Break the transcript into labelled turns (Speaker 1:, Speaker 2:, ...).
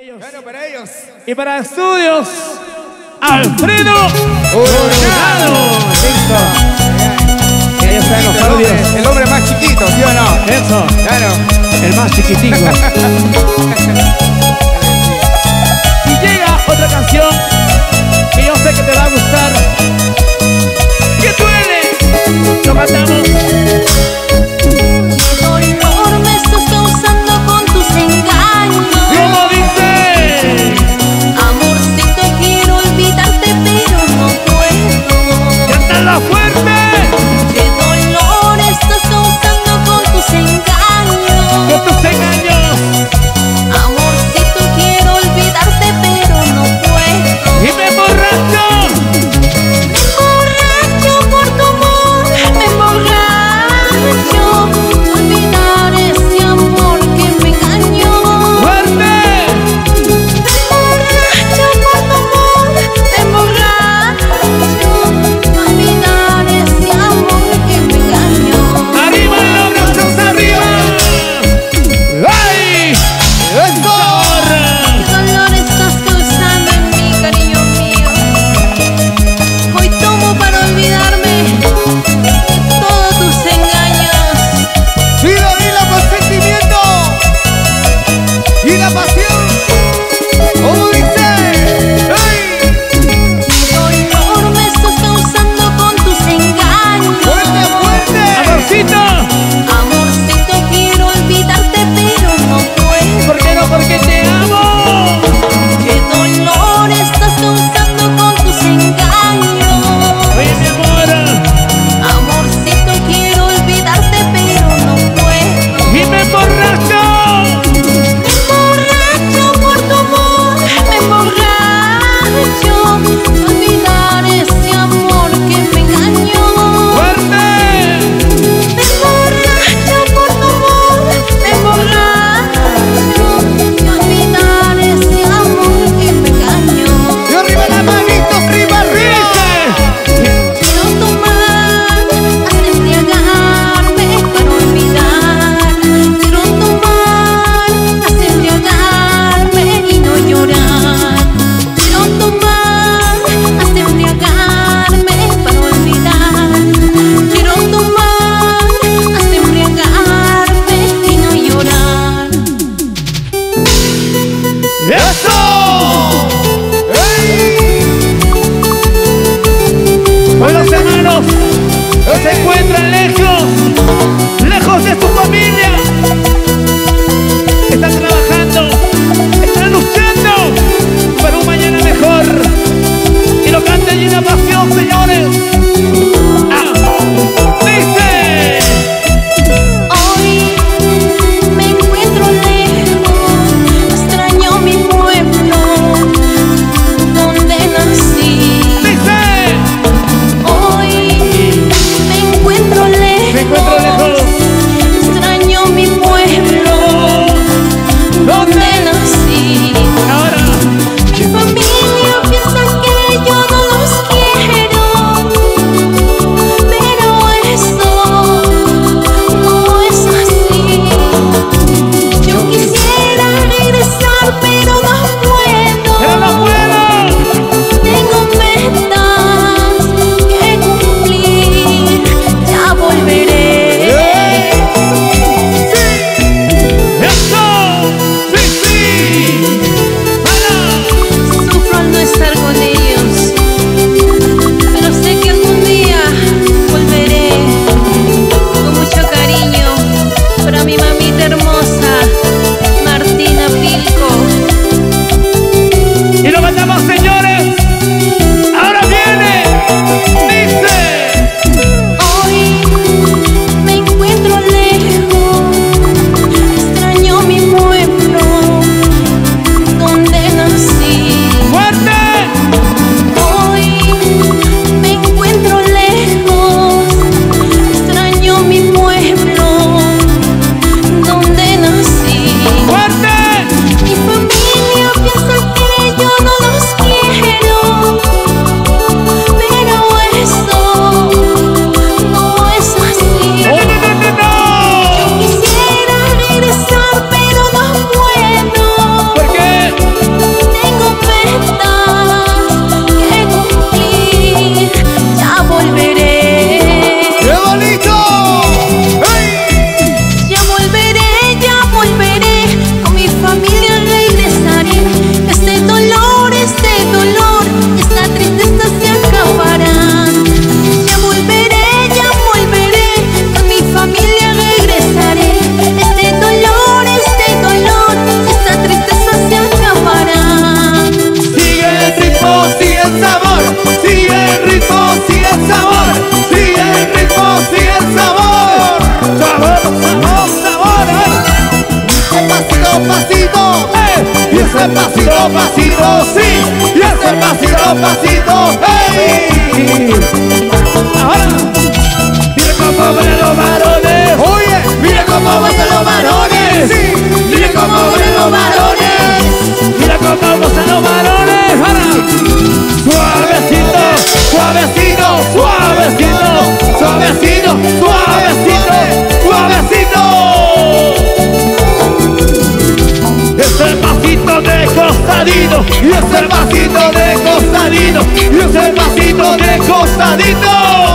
Speaker 1: Ellos. Para ellos.
Speaker 2: Y para estudios, Alfredo
Speaker 1: Coronado.
Speaker 2: Listo.
Speaker 1: Que ellos saben los parodios. El hombre más chiquito, ¿sí o no?
Speaker 2: Eso.
Speaker 1: Claro.
Speaker 2: El más chiquitito. y llega otra canción que yo sé que te va a gustar. ¡Que duele! Lo cantamos.
Speaker 1: Pasito, sí. Y ese pasito, pasito, hey.
Speaker 2: Ahora, mira cómo ven los varones.
Speaker 1: Oye, mira cómo gozan los varones. Sí, mira cómo gozan los varones.
Speaker 2: Mira cómo gozan los varones. Ahora, suavecito, suavecito, suavecito, suavecito, suavecito, suavecito. Ese pasito de costadito,
Speaker 1: Y ese pasito de costadito. Y ese pasito de costadito.